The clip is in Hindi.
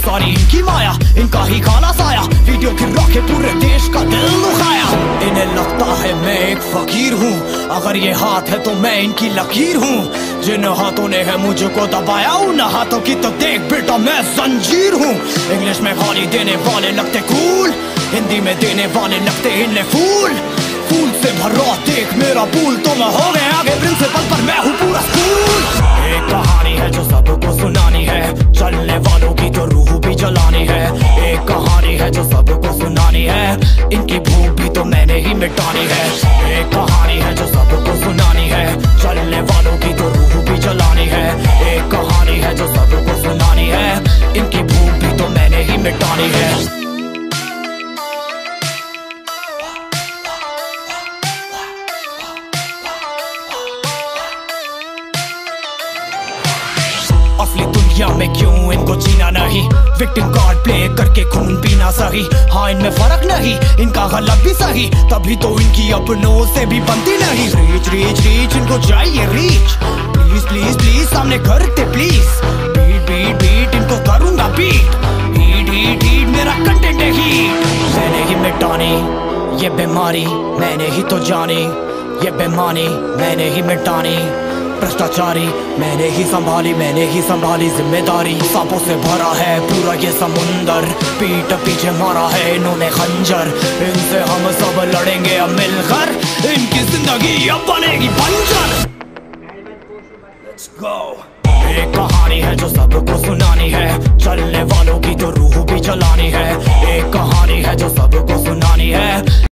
सारी इनकी माया, इनका ही खाना साया। वीडियो गिरा के पूरे देश का दिल दुखाया। इन्हें लगता है मैं एक फकीर हूँ। अगर ये हाथ है तो मैं इनकी लकीर हूँ। जिन हाथों ने है मुझको दबाया, उन हाथों की तो देख बेटा मैं जंजीर हूँ। इंग्लिश में गाली देने वाले लगते कूल हिंदी में देने वाले लगते इन्हें फूल फूल से भरा देख मेरा पुल तो मैं हो गया आगे प्रिंसिपल पर मैं हूँ पूरा स्कूल एक कहानी है जो सबको सुनानी मैंने ही में क्यों इनको जीना नहीं? विक्टिम कार्ड प्ले करके खून पीना सही। हाँ इनमें फ़र्क नहीं, इनका गलत भी सही। तभी तो इनकी अपनों से भी बनती नहीं। रीच रीच रीच इनको चाहिए रीच प्लीज़ प्लीज़ प्लीज़ सामने करते प्लीज़ मिटानी ये बीमारी मैंने ही तो जानी। ये बेमानी मैंने ही मिटानी। भ्रष्टाचारी मैंने ही संभाली, मैंने ही संभाली ज़िम्मेदारी। सांपों से भरा है पूरा ये समुंदर। पीठ पीछे मारा है इन्होंने खंजर। इनसे हम सब लड़ेंगे अब मिलकर। इनकी ज़िंदगी अब बनेगी बंजर। Let's go. एक कहानी है जो सबको सुनानी है। चलने वालों की तो रूह भी